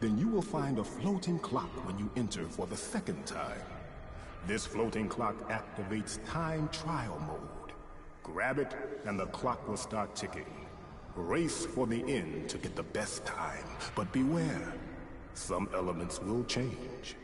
then you will find a floating clock when you enter for the second time. This floating clock activates time trial mode. Grab it, and the clock will start ticking. Race for the end to get the best time, but beware, some elements will change.